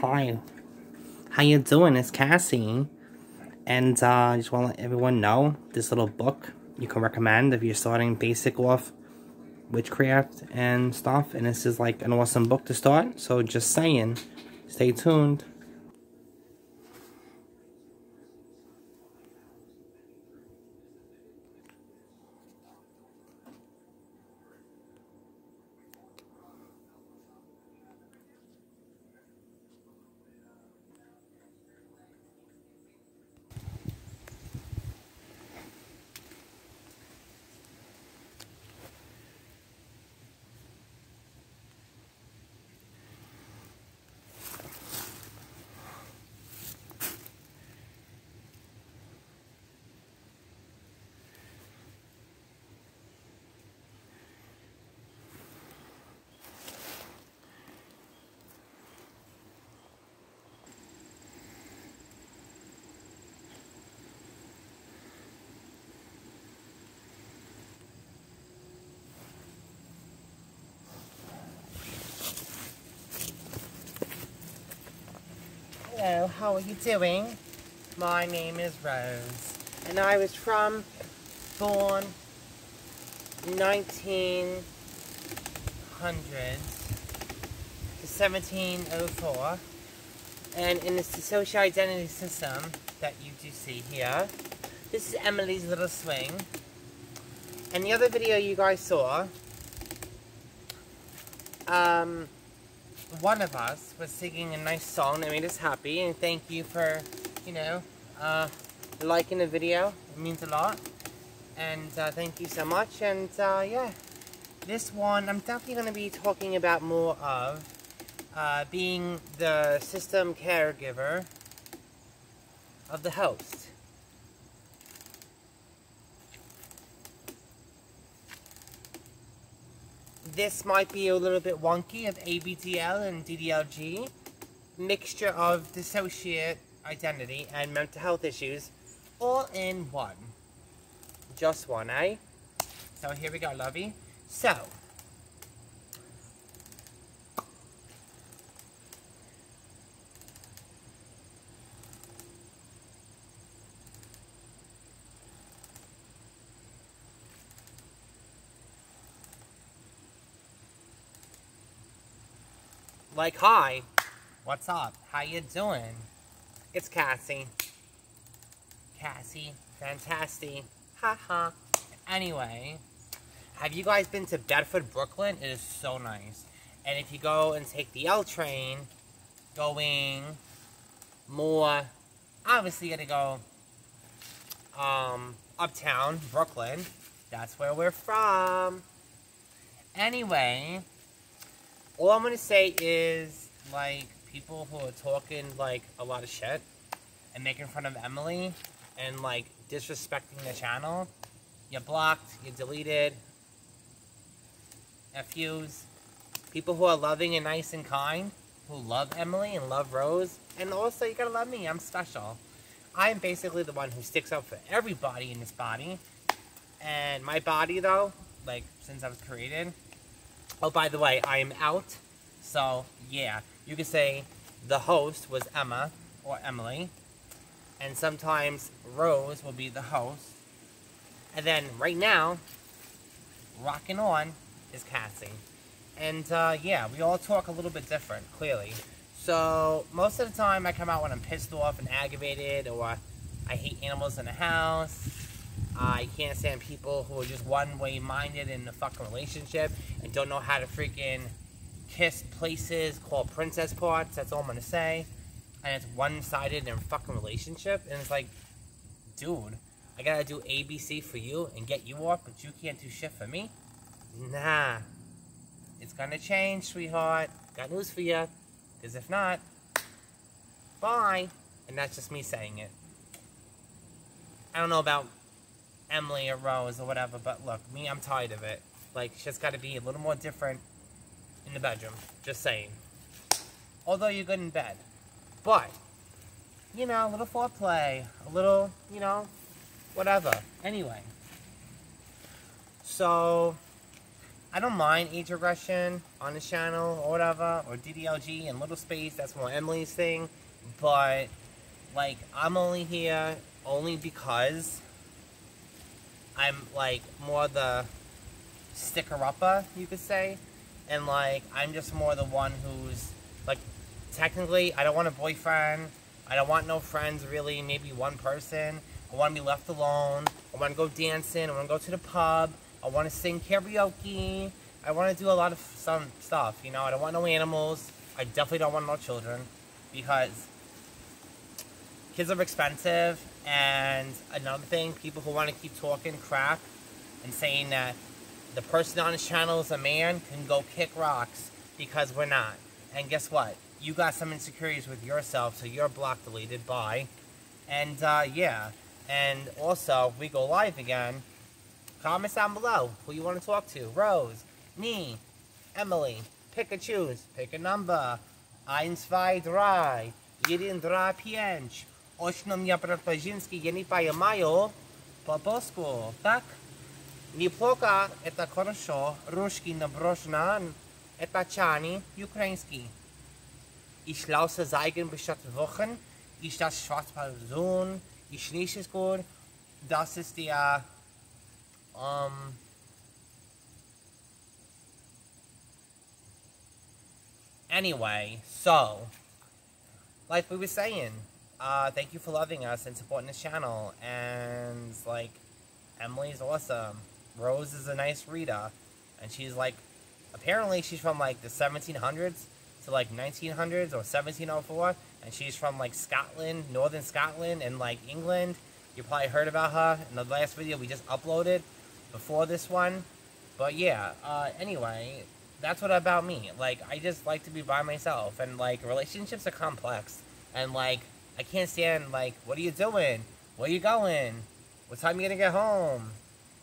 hi. How you doing? It's Cassie. And uh, I just want to let everyone know this little book you can recommend if you're starting basic off witchcraft and stuff. And this is like an awesome book to start. So just saying, stay tuned. Hello, how are you doing? My name is Rose, and I was from born 1900 to 1704, and in the social identity system that you do see here, this is Emily's little swing, and the other video you guys saw, um, one of us was singing a nice song that made us happy, and thank you for, you know, uh, liking the video. It means a lot. And uh, thank you so much. And uh, yeah, this one I'm definitely going to be talking about more of uh, being the system caregiver of the host. This might be a little bit wonky of ABDL and DDLG, mixture of dissociate identity and mental health issues, all in one. Just one, eh? So here we go, lovey. So, like, hi, what's up? How you doing? It's Cassie. Cassie, fantastic. Ha ha. Anyway, have you guys been to Bedford, Brooklyn? It is so nice. And if you go and take the L train, going more, obviously you gotta go um, uptown, Brooklyn. That's where we're from. Anyway, all I'm gonna say is like people who are talking like a lot of shit and making fun of Emily and like disrespecting the channel, you're blocked, you're deleted. FUs. People who are loving and nice and kind, who love Emily and love Rose, and also you gotta love me, I'm special. I'm basically the one who sticks up for everybody in this body. And my body though, like since I was created, Oh, by the way, I am out. So, yeah, you could say the host was Emma or Emily. And sometimes Rose will be the host. And then right now, rocking on is Cassie. And uh, yeah, we all talk a little bit different, clearly. So most of the time I come out when I'm pissed off and aggravated or I hate animals in the house Uh, I can't stand people who are just one-way minded in a fucking relationship and don't know how to freaking kiss places called princess parts. That's all I'm gonna say. And it's one-sided in a fucking relationship. And it's like, dude, I gotta do ABC for you and get you off, but you can't do shit for me? Nah. It's gonna change, sweetheart. Got news for you. Because if not, bye. And that's just me saying it. I don't know about Emily or Rose or whatever, but look, me, I'm tired of it. Like, she's got to be a little more different in the bedroom. Just saying. Although you're good in bed. But, you know, a little foreplay, a little, you know, whatever. Anyway. So, I don't mind age regression on the channel or whatever, or DDLG and Little Space. That's more Emily's thing. But, like, I'm only here only because I'm, like, more the sticker-upper, you could say. And, like, I'm just more the one who's, like, technically, I don't want a boyfriend. I don't want no friends, really. Maybe one person. I want to be left alone. I want to go dancing. I want to go to the pub. I want to sing karaoke. I want to do a lot of some stuff, you know. I don't want no animals. I definitely don't want no children because kids are expensive. And another thing, people who want to keep talking crap and saying that the person on his channel is a man can go kick rocks because we're not. And guess what? You got some insecurities with yourself, so you're block deleted. Bye. And uh, yeah. And also, we go live again. Comments down below who you want to talk to. Rose, me, Emily. Pick a choose. Pick a number. Eins, zwei, drei. Jeden, drei, pięć. ośmiomnia prawoziemski je nie paje mają po polsku, tak? Nipoka płoka eta korszo ruski nabrożna eta czani ukraiński. Ich lausse seigen bestand Wochen, ich das Schwarzwaldsohn, ich nicht ist gut, das ist der, ähm, anyway, so, like we were saying, uh, thank you for loving us and supporting this channel. And, like, Emily's awesome. Rose is a nice reader. And she's, like, apparently she's from, like, the 1700s to, like, 1900s or 1704. And she's from, like, Scotland, northern Scotland, and, like, England. You probably heard about her in the last video we just uploaded before this one. But yeah, uh, anyway, that's what about me. Like, I just like to be by myself. And, like, relationships are complex. And, like, I can't stand, like, what are you doing? Where are you going? What time are you gonna get home?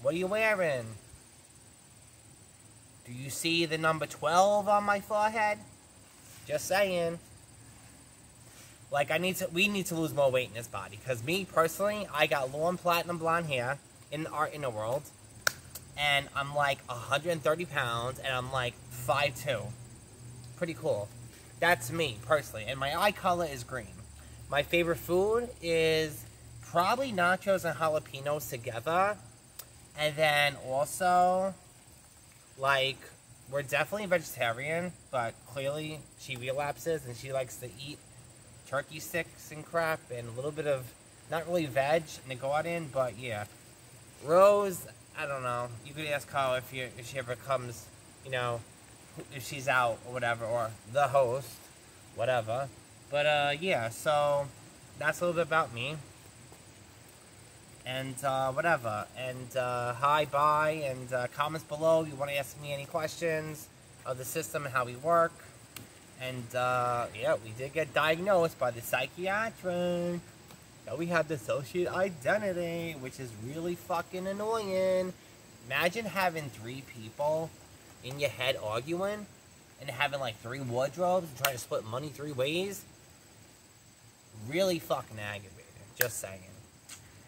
What are you wearing? Do you see the number 12 on my forehead? Just saying. Like, I need to, we need to lose more weight in this body. Because me, personally, I got long platinum blonde hair in the our inner world and I'm like 130 pounds, and I'm like 5'2". Pretty cool. That's me, personally. And my eye color is green. My favorite food is probably nachos and jalapenos together. And then also, like, we're definitely vegetarian, but clearly she relapses and she likes to eat turkey sticks and crap and a little bit of, not really veg, and go out in, but yeah. Rose, I don't know. You could ask Kyle if, you, if she ever comes, you know, if she's out or whatever, or the host, whatever. But, uh, yeah, so that's a little bit about me. And, uh, whatever. And, uh, hi, bye, and, uh, comments below. You want to ask me any questions of the system and how we work. And, uh, yeah, we did get diagnosed by the psychiatrist that we have dissociated identity, which is really fucking annoying. Imagine having three people in your head arguing and having like three wardrobes and trying to split money three ways. Really fucking aggravating. Just saying.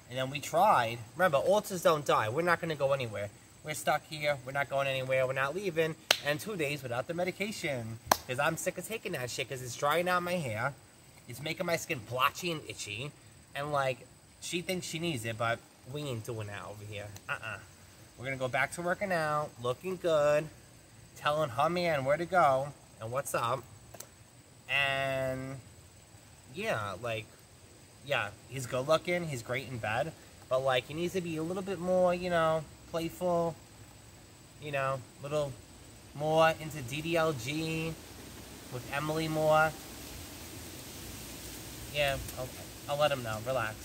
And then we tried. Remember, alters don't die. We're not going to go anywhere. We're stuck here. We're not going anywhere. We're not leaving. And two days without the medication. Because I'm sick of taking that shit because it's drying out my hair. It's making my skin blotchy and itchy. And like, she thinks she needs it, but we ain't doing that over here. Uh-uh. We're gonna go back to working out, looking good, telling her man where to go and what's up. And yeah, like, yeah, he's good looking, he's great in bed, but like, he needs to be a little bit more, you know, playful, you know, a little more into DDLG with Emily more. Yeah, okay. I'll let him know. Relax.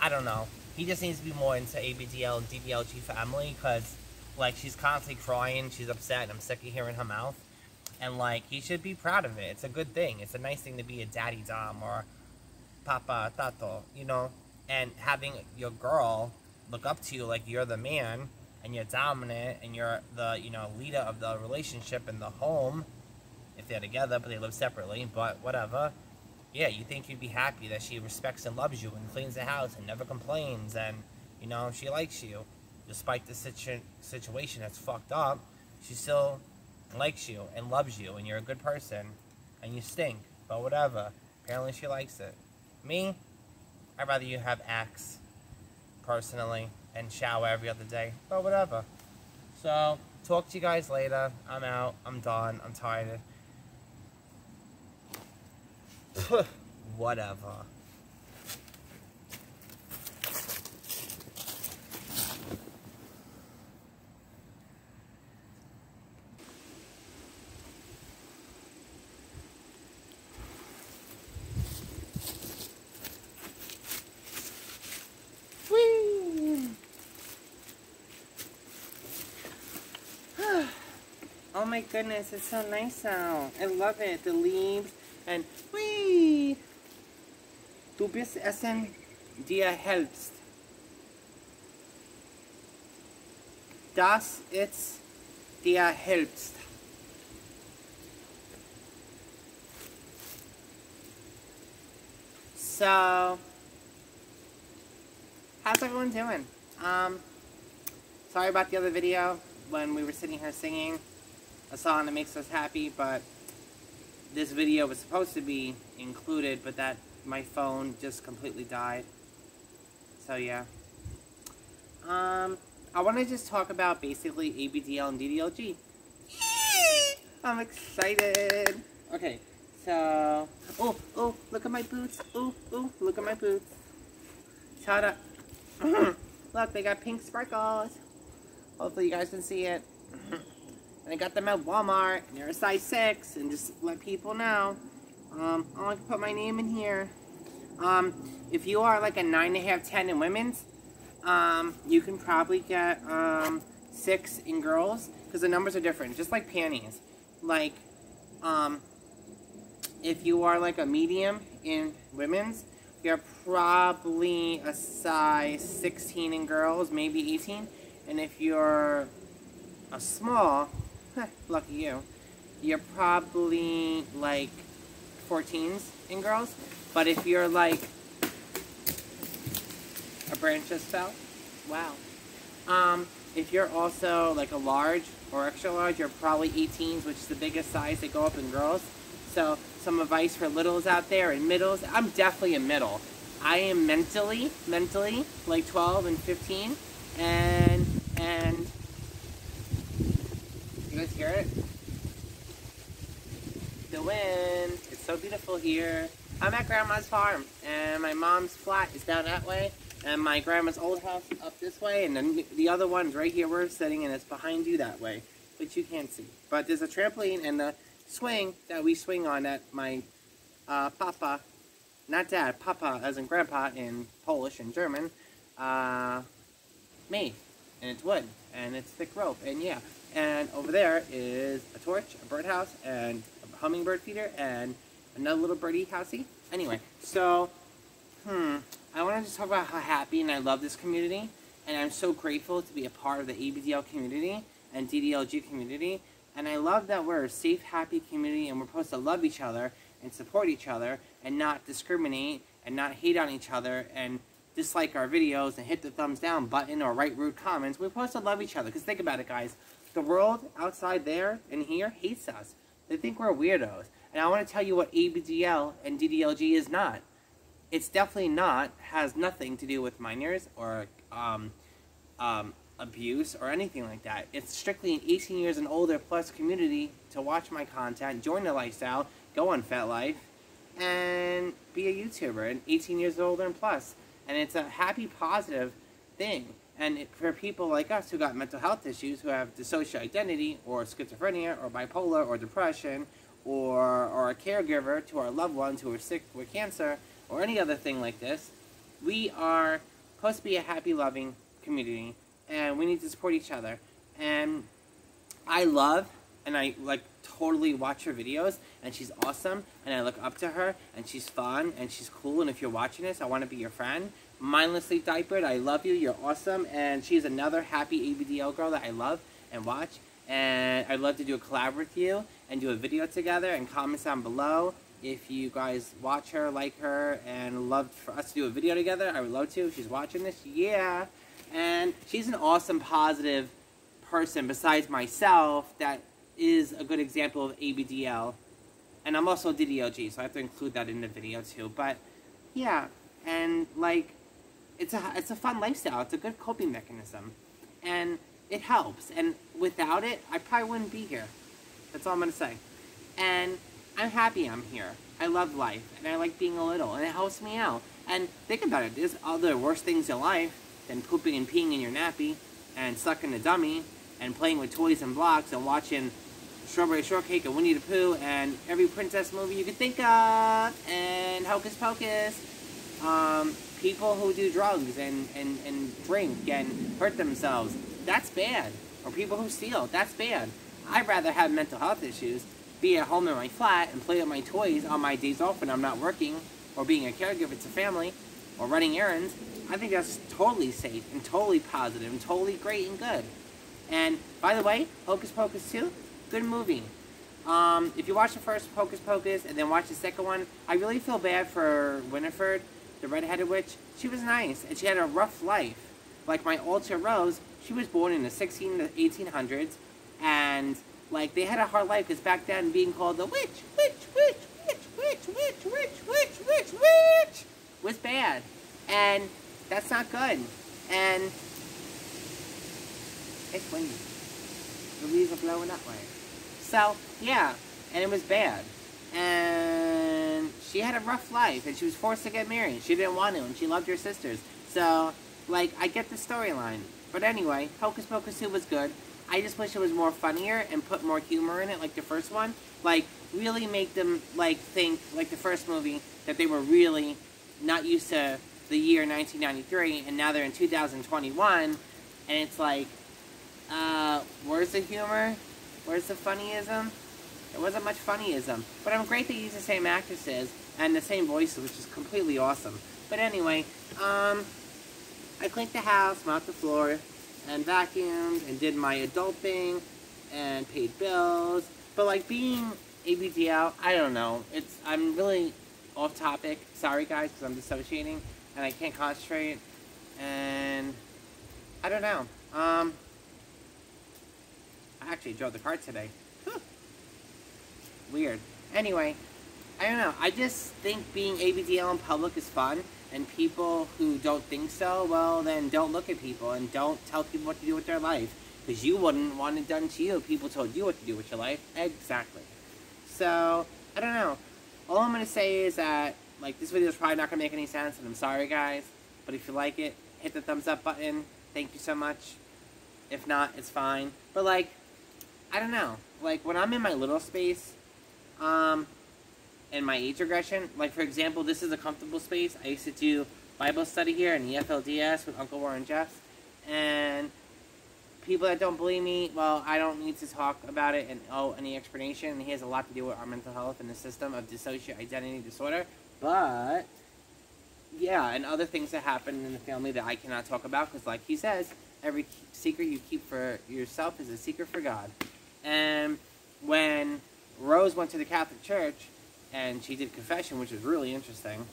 I don't know. He just needs to be more into ABDL and DDLG for Emily because, like, she's constantly crying. She's upset, and I'm sick of hearing her mouth. And, like, he should be proud of it. It's a good thing. It's a nice thing to be a daddy dom or papa tato, you know? And having your girl look up to you like you're the man and you're dominant and you're the, you know, leader of the relationship in the home if they're together, but they live separately, but whatever yeah, you think you'd be happy that she respects and loves you and cleans the house and never complains and, you know, she likes you. despite the situ- situation that's fucked up, she still likes you and loves you, and you're a good person, and you stink, but whatever. Apparently, she likes it. Me, I'd rather you have Axe, personally, and shower every other day, but whatever. So, talk to you guys later. I'm out. I'm done. I'm tired. whatever. My goodness, it's so nice out. I love it. The leaves and whee! Du bist essen, dir helpst. Das ist dir helpst. So, how's everyone doing? Um, sorry about the other video when we were sitting here singing a song that makes us happy, but this video was supposed to be included, but that my phone just completely died. So yeah. Um, I want to just talk about basically ABDL and DDLG. I'm excited. Okay, so oh oh look at my boots. Oh oh look at my boots. Up. look, they got pink sparkles. Hopefully you guys can see it. And I got them at Walmart, and they're a size 6, and just let people know. Um, I like to put my name in here. Um, if you are like a 9.5, 10 in women's, um, you can probably get, um, 6 in girls, because the numbers are different, just like panties. Like, um, if you are like a medium in women's, you're probably a size 16 in girls, maybe 18. And if you're a small, lucky you, you're probably like 14s in girls. But if you're like, a branch just fell, wow. Um, if you're also like a large or extra large, you're probably 18s, which is the biggest size they go up in girls. So some advice for littles out there and middles. I'm definitely a middle. I am mentally, mentally like 12 and 15, and and you guys hear it? The wind. It's so beautiful here. I'm at grandma's farm, and my mom's flat is down that way, and my grandma's old house up this way, and then the other one's right here where we're sitting, and it's behind you that way, which you can't see. But there's a trampoline and the swing that we swing on that my uh, papa, not dad, papa as in grandpa in Polish and German, uh. And it's wood, and it's thick rope, and yeah. And over there is a torch, a birdhouse, and a hummingbird feeder, and another little birdie housey. Anyway, so, hmm, I want to talk about how happy and I love this community, and I'm so grateful to be a part of the ABDL community and DDLG community, and I love that we're a safe, happy community, and we're supposed to love each other and support each other, and not discriminate, and not hate on each other, and dislike our videos, and hit the thumbs down button, or write rude comments. We're supposed to love each other, because think about it, guys. The world outside there and here hates us. They think we're weirdos. And I want to tell you what ABDL and DDLG is not. It's definitely not, has nothing to do with minors or um, um, abuse or anything like that. It's strictly an 18 years and older plus community to watch my content, join the lifestyle, go on FetLife, and be a YouTuber and 18 years older and plus. And it's a happy, positive thing. And for people like us who got mental health issues, who have dissociative identity, or schizophrenia, or bipolar, or depression, or, or a caregiver to our loved ones who are sick with cancer, or any other thing like this, we are supposed to be a happy, loving community, and we need to support each other. And I love, and I like totally watch her videos, and she's awesome, and I look up to her, and she's fun, and she's cool, and if you're watching this, I want to be your friend. Mindlessly Diapered, I love you, you're awesome, and she's another happy ABDL girl that I love and watch, and I'd love to do a collab with you, and do a video together, and comment down below if you guys watch her, like her, and love for us to do a video together. I would love to. If she's watching this, yeah. And she's an awesome, positive person besides myself that is a good example of ABDL. And I'm also DDLG, so I have to include that in the video too. But yeah, and like it's a it's a fun lifestyle. It's a good coping mechanism, and it helps. And without it, I probably wouldn't be here. That's all I'm gonna say. And I'm happy I'm here. I love life, and I like being a little, and it helps me out. And think about it, there's other worse things in life than pooping and peeing in your nappy, and sucking a dummy, and playing with toys and blocks, and watching Strawberry Shortcake and Winnie the Pooh, and every princess movie you could think of, and Hocus Pocus. Um, people who do drugs and, and, and drink and hurt themselves, that's bad. Or people who steal, that's bad. I'd rather have mental health issues, be at home in my flat and play with my toys on my days off when I'm not working, or being a caregiver to family, or running errands. I think that's totally safe and totally positive and totally great and good. And by the way, Hocus Pocus 2, good movie. Um, if you watch the first Hocus Pocus and then watch the second one, I really feel bad for Winifred, the redheaded witch. She was nice and she had a rough life. Like my alter Rose, she was born in the 16 to 1800s and like they had a hard life because back then being called the witch, witch, witch, witch, witch, witch, witch, witch, witch, witch was bad. And that's not good. And it's windy. The leaves are blowing that way. So, yeah, and it was bad. And she had a rough life, and she was forced to get married. She didn't want to, and she loved her sisters. So, like, I get the storyline. But anyway, Hocus Pocus 2 was good. I just wish it was more funnier and put more humor in it, like the first one. Like, really make them, like, think, like the first movie, that they were really not used to the year 1993, and now they're in 2021, and it's like, uh, where's the humor? Where's the funnyism? There wasn't much funnyism. But I'm great they use the same actresses and the same voices, which is completely awesome. But anyway, um, I cleaned the house, mopped the floor, and vacuumed, and did my adulting, and paid bills. But like being ABDL, I don't know. It's I'm really off topic. Sorry guys, because I'm dissociating, and I can't concentrate, and I don't know. Um, I actually drove the car today. Weird. Anyway, I don't know. I just think being ABDL in public is fun. And people who don't think so, well, then don't look at people and don't tell people what to do with their life. Because you wouldn't want it done to you if people told you what to do with your life. Exactly. So, I don't know. All I'm going to say is that, like, this video is probably not going to make any sense. And I'm sorry, guys. But if you like it, hit the thumbs up button. Thank you so much. If not, it's fine. But, like, I don't know. Like, when I'm in my little space, um, and my age regression, like, for example, this is a comfortable space. I used to do Bible study here in EFLDS with Uncle Warren Jeffs. And people that don't believe me, well, I don't need to talk about it and owe any explanation. And he has a lot to do with our mental health and the system of dissociative identity disorder. But, yeah, and other things that happen in the family that I cannot talk about because, like he says, every secret you keep for yourself is a secret for God. And when Rose went to the Catholic Church and she did confession, which was really interesting,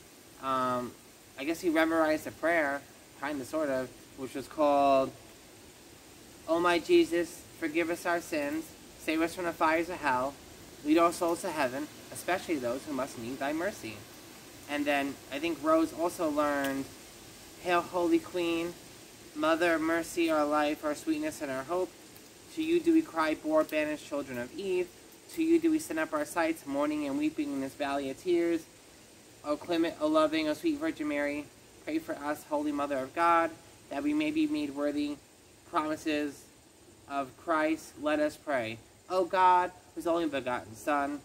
um, I guess he memorized a prayer, kind of, sort of, which was called, Oh my Jesus, forgive us our sins, save us from the fires of hell, lead our souls to heaven, especially those who must need thy mercy. And then I think Rose also learned, Hail, Holy Queen, Mother mercy, our life, our sweetness, and our hope. To you do we cry, poor banished children of Eve. To you do we send up our sights, mourning and weeping in this valley of tears. O clement, O loving, O sweet Virgin Mary, pray for us, Holy Mother of God, that we may be made worthy promises of Christ. Let us pray. O God, whose only begotten Son,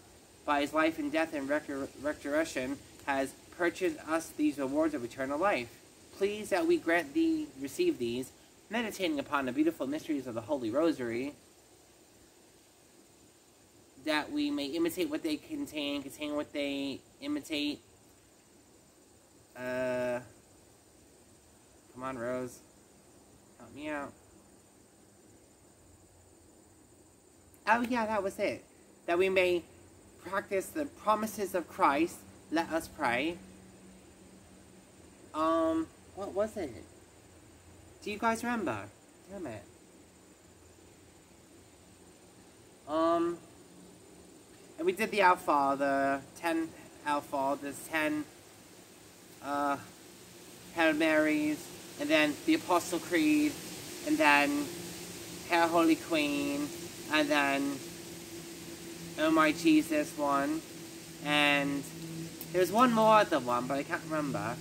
by his life and death and resurrection, has purchased us these rewards of eternal life. Please that we grant thee, receive these, meditating upon the beautiful mysteries of the Holy Rosary, that we may imitate what they contain, contain what they imitate. Uh, come on, Rose. Help me out. Oh, yeah, that was it. That we may practice the promises of Christ. Let us pray. Um, what was it? Do you guys remember? Damn it. Um, and we did the Alpha, the 10 Alpha, there's 10, uh, Hail Marys, and then the Apostle Creed, and then Hail Holy Queen, and then Oh My Jesus one, and there's one more other one, but I can't remember.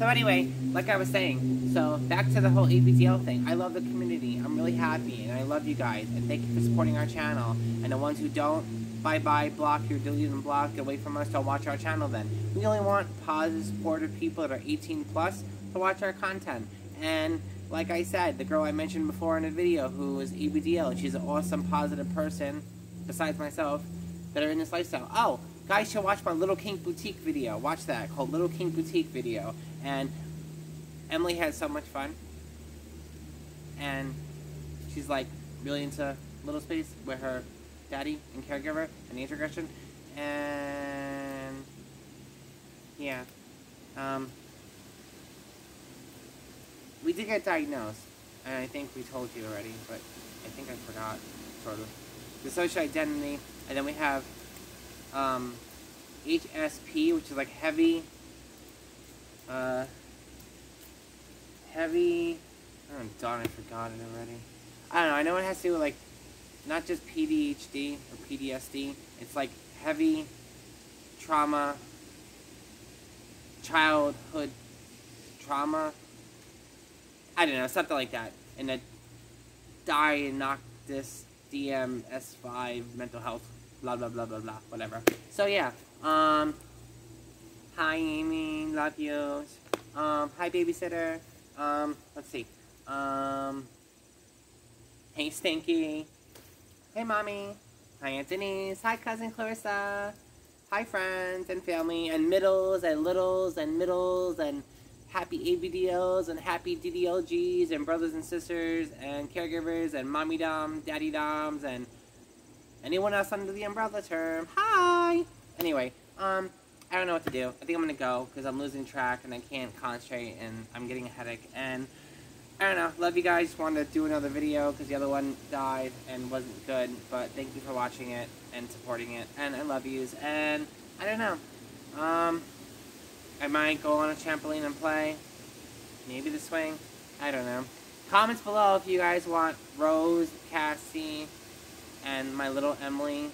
So anyway, like I was saying, so back to the whole ABDL thing. I love the community. I'm really happy, and I love you guys, and thank you for supporting our channel. And the ones who don't, bye-bye, block your delete and block, away from us, don't watch our channel then. We only want positive, supportive people that are 18 plus to watch our content. And like I said, the girl I mentioned before in the video who is ABDL, she's an awesome, positive person, besides myself, that are in this lifestyle. Oh, guys should watch my Little Kink Boutique video. Watch that, called Little Kink Boutique video. And Emily had so much fun. And she's like really into Little Space with her daddy and caregiver and nature aggression. And yeah. Um, we did get diagnosed. And I think we told you already, but I think I forgot, sort of. The social identity, and then we have um, HSP, which is like heavy, uh, heavy, oh darn, I forgot it already. I don't know, I know it has to do with like, not just PDHD or PTSD, it's like heavy trauma, childhood trauma, I don't know, something like that, and a Dianoctis DMS5 mental health, blah blah blah blah blah, whatever. So yeah, um, hi Amy, love you. Um, hi babysitter. Um, let's see. Um, hey Stinky. Hey mommy. Hi Aunt Denise. Hi cousin Clarissa. Hi friends and family and middles and littles and middles and happy ABDLs and happy DDLGs and brothers and sisters and caregivers and mommy dom, daddy doms and anyone else under the umbrella term. Hi! Anyway, um, I don't know what to do. I think I'm gonna go because I'm losing track and I can't concentrate and I'm getting a headache and I don't know. Love you guys. Wanted to do another video because the other one died and wasn't good. But thank you for watching it and supporting it. And I love yous. And I don't know. Um, I might go on a trampoline and play. Maybe the swing. I don't know. Comments below if you guys want Rose, Cassie, and my little Emily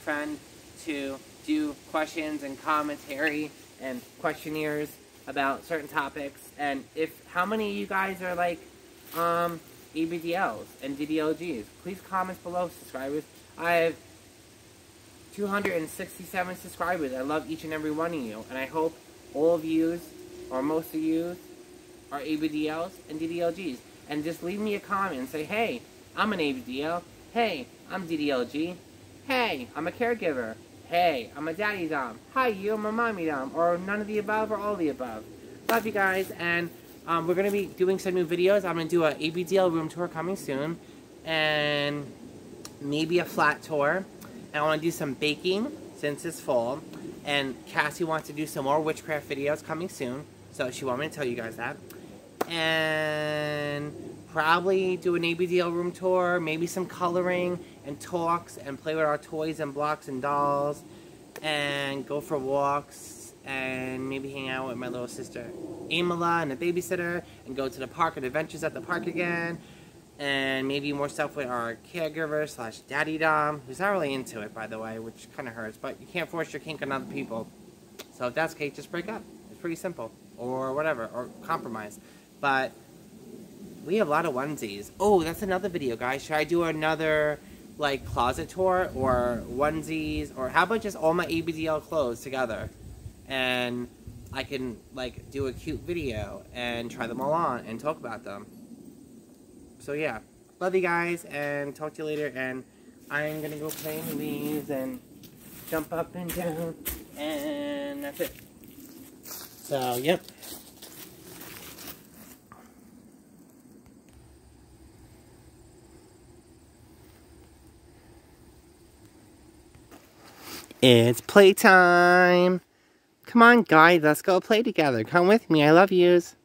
friend to do questions and commentary and questionnaires about certain topics. And if how many of you guys are like um, ABDLs and DDLGs, please comment below, subscribers. I have 267 subscribers. I love each and every one of you, and I hope all of you, or most of you, are ABDLs and DDLGs. And just leave me a comment and say, hey, I'm an ABDL. Hey, I'm DDLG. Hey, I'm a caregiver. Hey, I'm a daddy dom. Hi, you, I'm a mommy dom. Or none of the above or all the above. Love you guys, and um, we're going to be doing some new videos. I'm going to do a ABDL room tour coming soon. And maybe a flat tour. And I want to do some baking since it's fall. And Cassie wants to do some more witchcraft videos coming soon. So she wanted me to tell you guys that. And probably do an ABDL room tour, maybe some coloring and talks and play with our toys and blocks and dolls and go for walks and maybe hang out with my little sister Amala and the babysitter and go to the park and adventures at the park again. And maybe more stuff with our caregiver slash daddy dom who's not really into it by the way which kind of hurts but you can't force your kink on other people. So if that's the case just break up. It's pretty simple. Or whatever or compromise. But we have a lot of onesies. Oh, that's another video, guys. Should I do another, like, closet tour? Or onesies? Or how about just all my ABDL clothes together? And I can, like, do a cute video and try them all on and talk about them. So, yeah. Love you guys, and talk to you later. And I'm gonna go play in the leaves and jump up and down. And that's it. So, yep. It's playtime. Come on, guys, let's go play together. Come with me, I love yous.